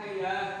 Hey, uh,